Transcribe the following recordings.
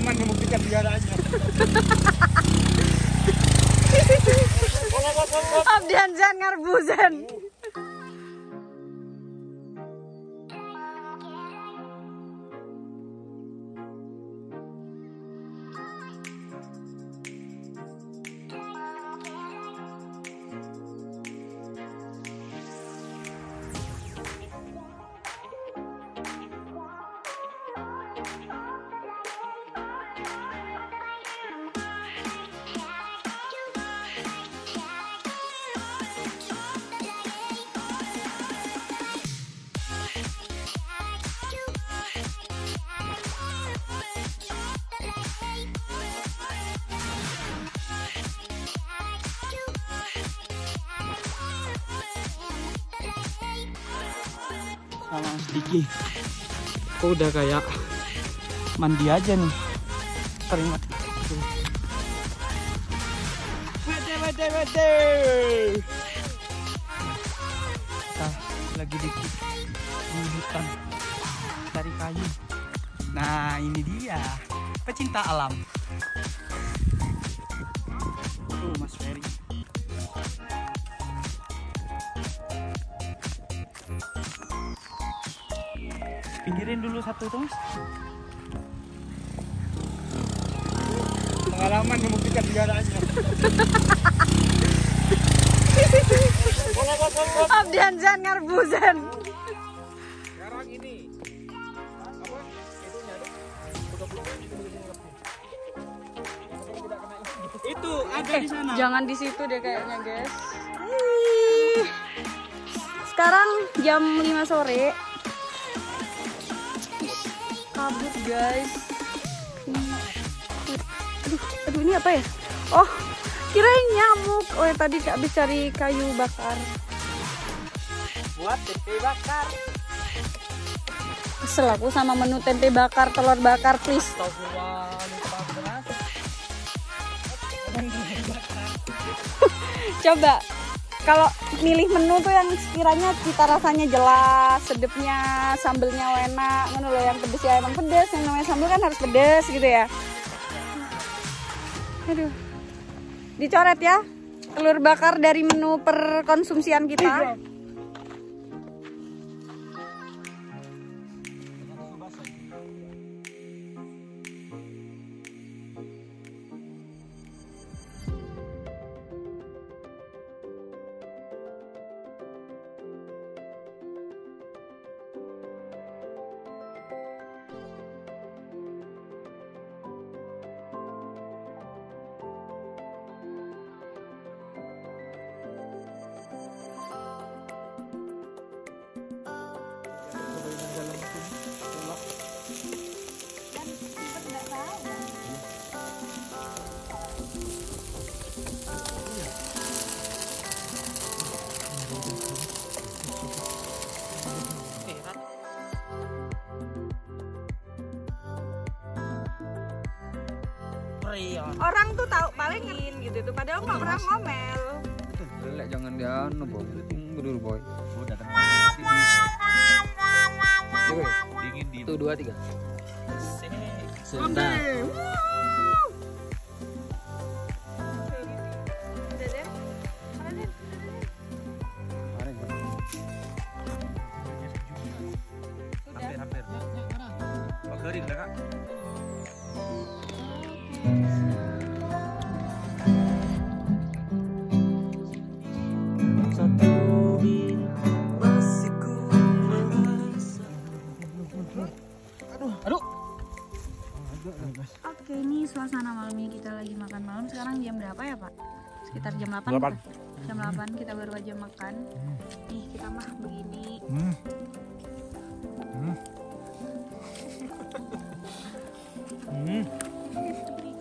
pengalaman membuktikan biaranya. Abdian jan ngarbuzen. Sama sedikit. Kok udah kayak mandi aja nih. Sering mati. Wede, wede, wede. Kita lagi di, di hutan cari kayu. Nah ini dia pecinta alam. Tuh Mas Ferry. Pinggirin dulu satu tuh mas. Pengalaman membuktikan biaranya. Abdian jan ngarbuzen. Sekarang ini apa? Tuh. Itu ada di sana. Jangan di situ deh kayaknya, guys. Sekarang jam 5 sore. Kabut, guys. Aduh, aduh ini apa ya? Oh, kirain nyamuk. Oh, ya tadi habis cari kayu bakar. Buat tempe bakar. Kesel aku sama menu tempe bakar, telur bakar, please. Coba kalau milih menu tuh yang sekiranya cita rasanya jelas, sedepnya, sambelnya enak, ngono loh yang pedes ya emang pedes, yang namanya sambel kan harus pedes gitu ya. Aduh. Dicoret ya. Telur bakar dari menu perkonsumsian kita. Gitu tuh, padahal nggak pernah ngomel. Lelek jangan dia anu boy. Boy. Udah Dingin. Satu dua tiga. Sebentar. Udah deh. Mana deh? Hampir, hampir. Bagerin dah kak. Berapa ya, Pak? Sekitar jam 8. Delapan. Jam 8 kita baru aja makan. Nih, kita mah begini. Hmm. Hmm.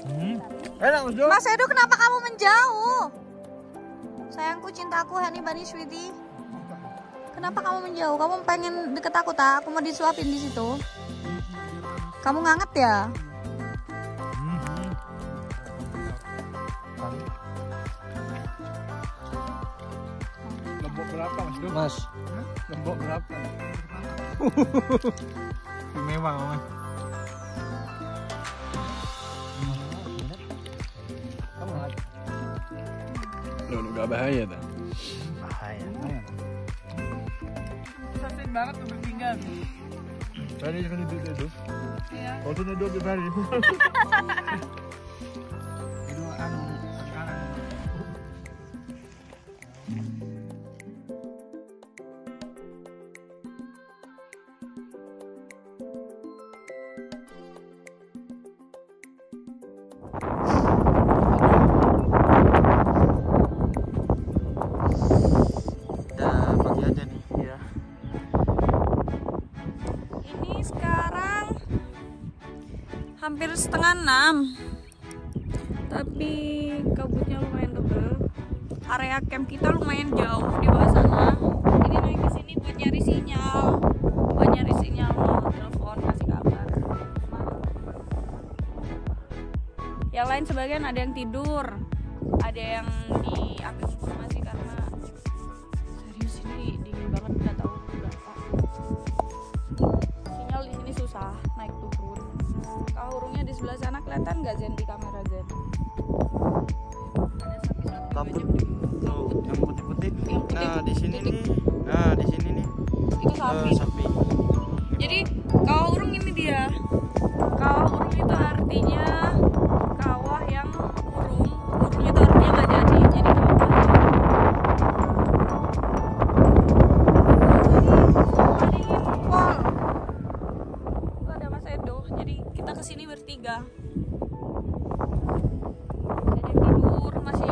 Hmm. Enak Mas Edo, kenapa kamu menjauh? Sayangku, cintaku, Hani Bani Switi. Kenapa kamu menjauh? Kamu pengen deket aku tak? Aku mau disuapin di situ. Kamu nganget ya? berapa mas Duh? Mas. Hah? Gembok berapa? Mewah mas. Loh, udah bahaya dah Bahaya. bahaya. Banget tuh bertinggal. Tadi jangan duduk-duduk Iya. Kalau tuh duduk di Bali. Hampir setengah enam. Tapi kabutnya lumayan tebel. Area camp kita lumayan jauh di bawah sana. Ini naik ke sini buat nyari sinyal. Buat nyari sinyal mau telepon kasih kabar. Yang lain sebagian ada yang tidur, ada yang di akses informasi karena serius ini dingin banget nggak tahu berapa sinyal di sini susah naik turun kahurungnya di sebelah sana kelihatan nggak Zen di kamera Zen ada sapi-sapi Kabut. banyak di- Tuh, yang putih-putih. Nah, di sini nih. Nah, di sini nih. itu sapi Eh, bertiga jadi tidur masih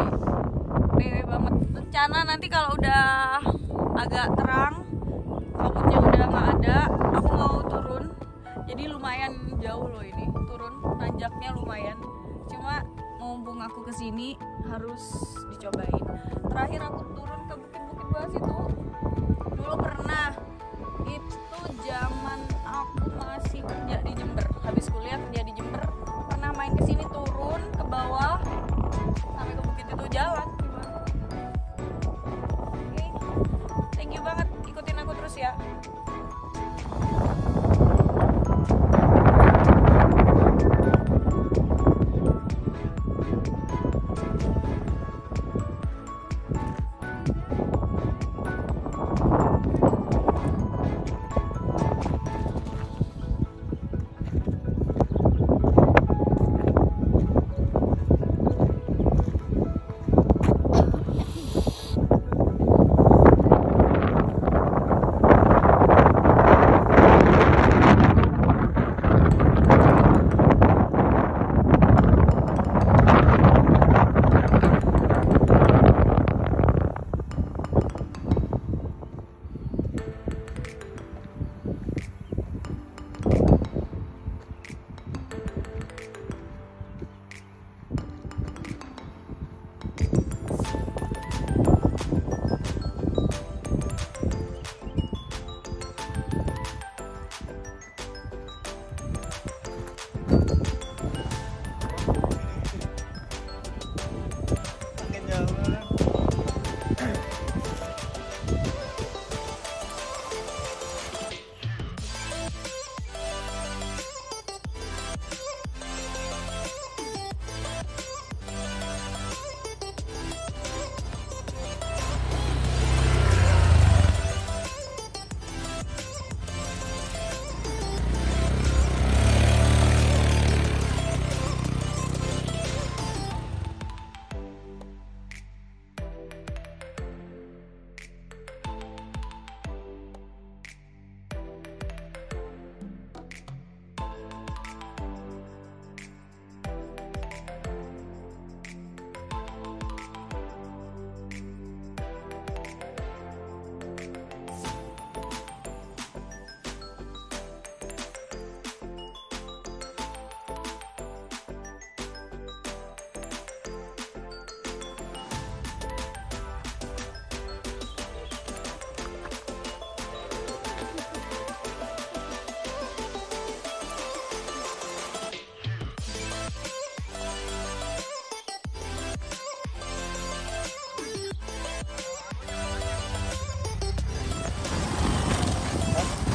pewe banget. Rencana nanti kalau udah agak terang kabutnya udah nggak ada aku mau turun. Jadi lumayan jauh loh ini turun nanjaknya lumayan. Cuma mumpung aku ke sini harus dicobain. Terakhir aku turun ke bukit-bukit bawah situ ya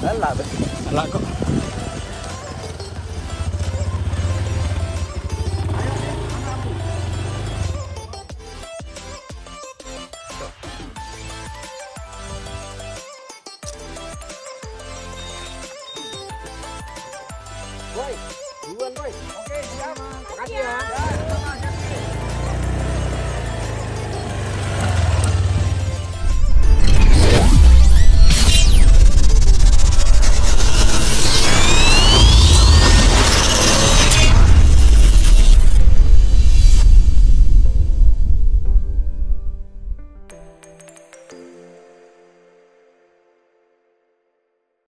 Alah. Alah it.